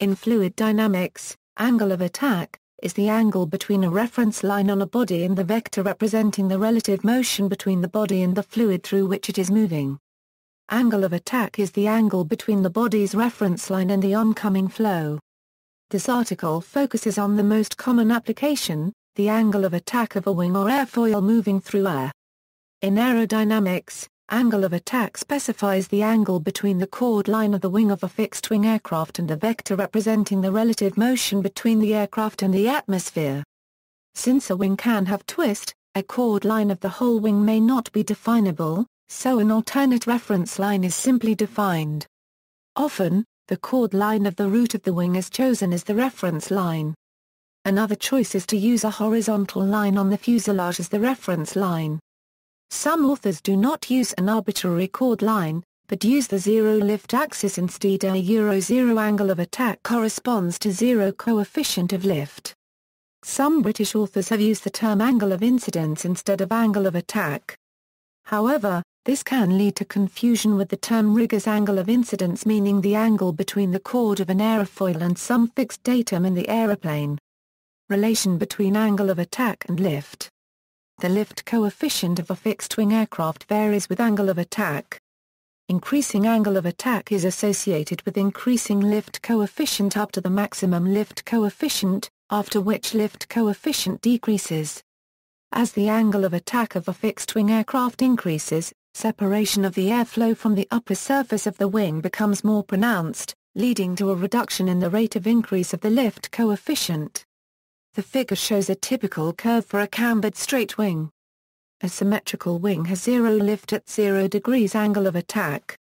In fluid dynamics, angle of attack, is the angle between a reference line on a body and the vector representing the relative motion between the body and the fluid through which it is moving. Angle of attack is the angle between the body's reference line and the oncoming flow. This article focuses on the most common application, the angle of attack of a wing or airfoil moving through air. In aerodynamics, angle of attack specifies the angle between the chord line of the wing of a fixed-wing aircraft and the vector representing the relative motion between the aircraft and the atmosphere. Since a wing can have twist, a chord line of the whole wing may not be definable, so an alternate reference line is simply defined. Often, the chord line of the root of the wing is chosen as the reference line. Another choice is to use a horizontal line on the fuselage as the reference line. Some authors do not use an arbitrary chord line, but use the zero lift axis instead a euro zero angle of attack corresponds to zero coefficient of lift. Some British authors have used the term angle of incidence instead of angle of attack. However, this can lead to confusion with the term rigger's angle of incidence meaning the angle between the chord of an aerofoil and some fixed datum in the aeroplane. Relation between angle of attack and lift. The lift coefficient of a fixed-wing aircraft varies with angle of attack. Increasing angle of attack is associated with increasing lift coefficient up to the maximum lift coefficient, after which lift coefficient decreases. As the angle of attack of a fixed-wing aircraft increases, separation of the airflow from the upper surface of the wing becomes more pronounced, leading to a reduction in the rate of increase of the lift coefficient. The figure shows a typical curve for a cambered straight wing. A symmetrical wing has zero lift at 0 degrees angle of attack.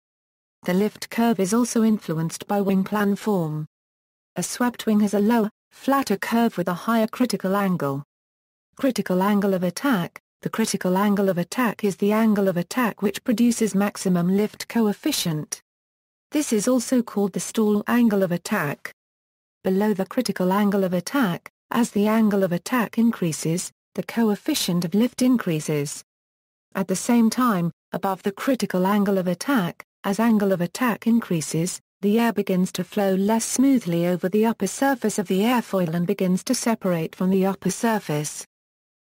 The lift curve is also influenced by wing plan form. A swept wing has a lower, flatter curve with a higher critical angle. Critical angle of attack the critical angle of attack is the angle of attack which produces maximum lift coefficient. This is also called the stall angle of attack. Below the critical angle of attack, as the angle of attack increases, the coefficient of lift increases. At the same time, above the critical angle of attack, as angle of attack increases, the air begins to flow less smoothly over the upper surface of the airfoil and begins to separate from the upper surface.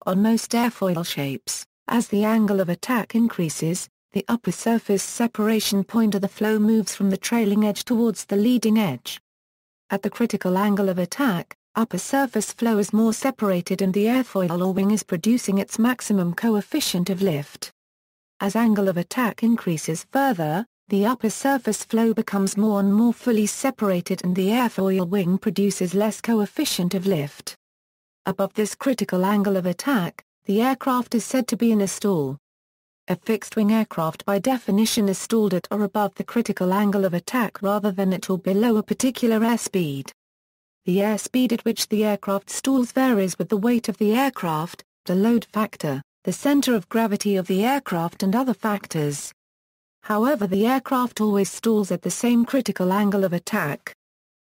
On most airfoil shapes, as the angle of attack increases, the upper surface separation point of the flow moves from the trailing edge towards the leading edge. At the critical angle of attack, upper surface flow is more separated and the airfoil or wing is producing its maximum coefficient of lift. As angle of attack increases further, the upper surface flow becomes more and more fully separated and the airfoil wing produces less coefficient of lift. Above this critical angle of attack, the aircraft is said to be in a stall. A fixed-wing aircraft by definition is stalled at or above the critical angle of attack rather than at or below a particular airspeed. The airspeed at which the aircraft stalls varies with the weight of the aircraft, the load factor, the center of gravity of the aircraft and other factors. However the aircraft always stalls at the same critical angle of attack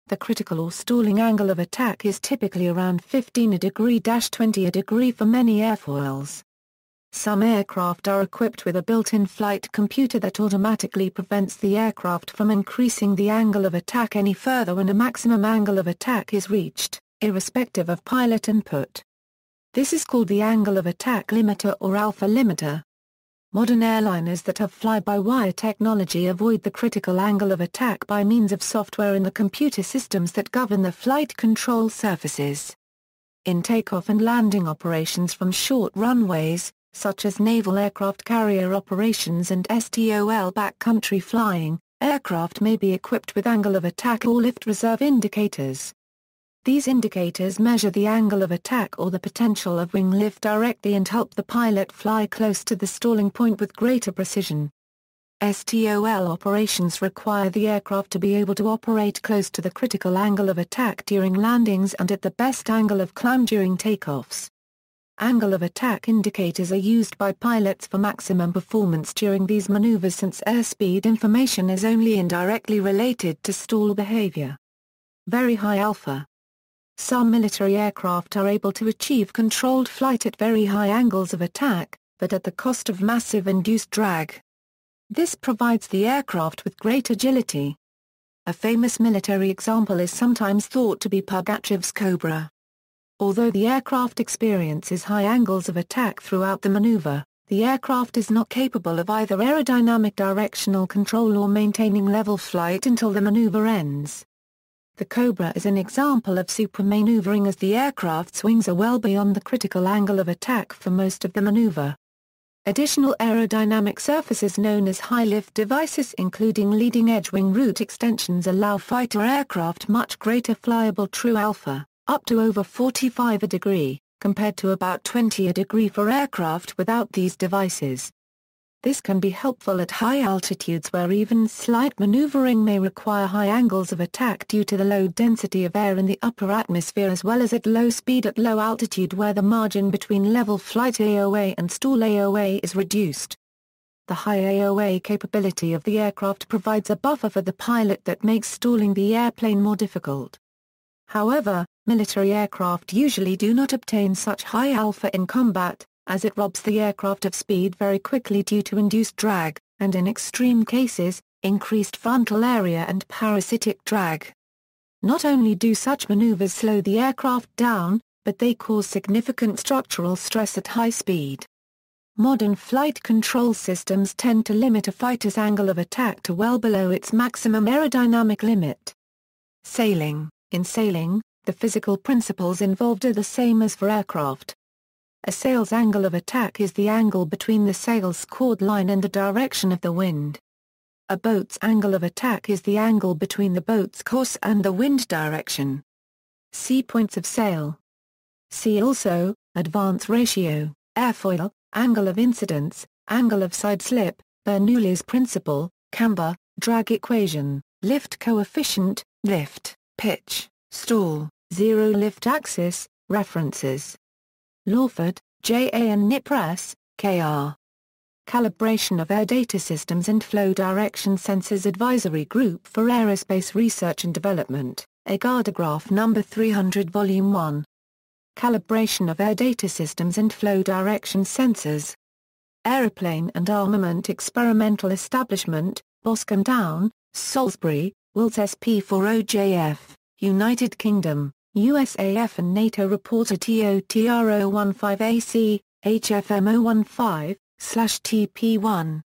the critical or stalling angle of attack is typically around 15 a degree-20 a degree for many airfoils. Some aircraft are equipped with a built-in flight computer that automatically prevents the aircraft from increasing the angle of attack any further when a maximum angle of attack is reached, irrespective of pilot input. This is called the angle of attack limiter or alpha limiter. Modern airliners that have fly-by-wire technology avoid the critical angle of attack by means of software in the computer systems that govern the flight control surfaces. In takeoff and landing operations from short runways, such as naval aircraft carrier operations and STOL backcountry flying, aircraft may be equipped with angle of attack or lift reserve indicators. These indicators measure the angle of attack or the potential of wing lift directly and help the pilot fly close to the stalling point with greater precision. STOL operations require the aircraft to be able to operate close to the critical angle of attack during landings and at the best angle of climb during takeoffs. Angle of attack indicators are used by pilots for maximum performance during these maneuvers since airspeed information is only indirectly related to stall behavior. Very high alpha some military aircraft are able to achieve controlled flight at very high angles of attack, but at the cost of massive induced drag. This provides the aircraft with great agility. A famous military example is sometimes thought to be Pugachev's Cobra. Although the aircraft experiences high angles of attack throughout the maneuver, the aircraft is not capable of either aerodynamic directional control or maintaining level flight until the maneuver ends. The Cobra is an example of supermaneuvering as the aircraft's wings are well beyond the critical angle of attack for most of the maneuver. Additional aerodynamic surfaces known as high-lift devices including leading-edge wing root extensions allow fighter aircraft much greater flyable true alpha, up to over 45 a degree, compared to about 20 a degree for aircraft without these devices. This can be helpful at high altitudes where even slight maneuvering may require high angles of attack due to the low density of air in the upper atmosphere as well as at low speed at low altitude where the margin between level flight AOA and stall AOA is reduced. The high AOA capability of the aircraft provides a buffer for the pilot that makes stalling the airplane more difficult. However, military aircraft usually do not obtain such high alpha in combat, as it robs the aircraft of speed very quickly due to induced drag, and in extreme cases, increased frontal area and parasitic drag. Not only do such maneuvers slow the aircraft down, but they cause significant structural stress at high speed. Modern flight control systems tend to limit a fighter's angle of attack to well below its maximum aerodynamic limit. Sailing In sailing, the physical principles involved are the same as for aircraft. A sail's angle of attack is the angle between the sail's chord line and the direction of the wind. A boat's angle of attack is the angle between the boat's course and the wind direction. See points of sail. See also, advance ratio, airfoil, angle of incidence, angle of side slip, Bernoulli's principle, camber, drag equation, lift coefficient, lift, pitch, stall, zero lift axis, references. Lawford, J. A. and Nippress, K. R. Calibration of Air Data Systems and Flow Direction Sensors Advisory Group for Aerospace Research and Development, AGARDograph No. 300 Volume 1. Calibration of Air Data Systems and Flow Direction Sensors. Aeroplane and Armament Experimental Establishment, Boscombe Down, Salisbury, Wilts SP40JF. United Kingdom, USAF and NATO reporter TOTR 015AC, HFM 015, slash TP1.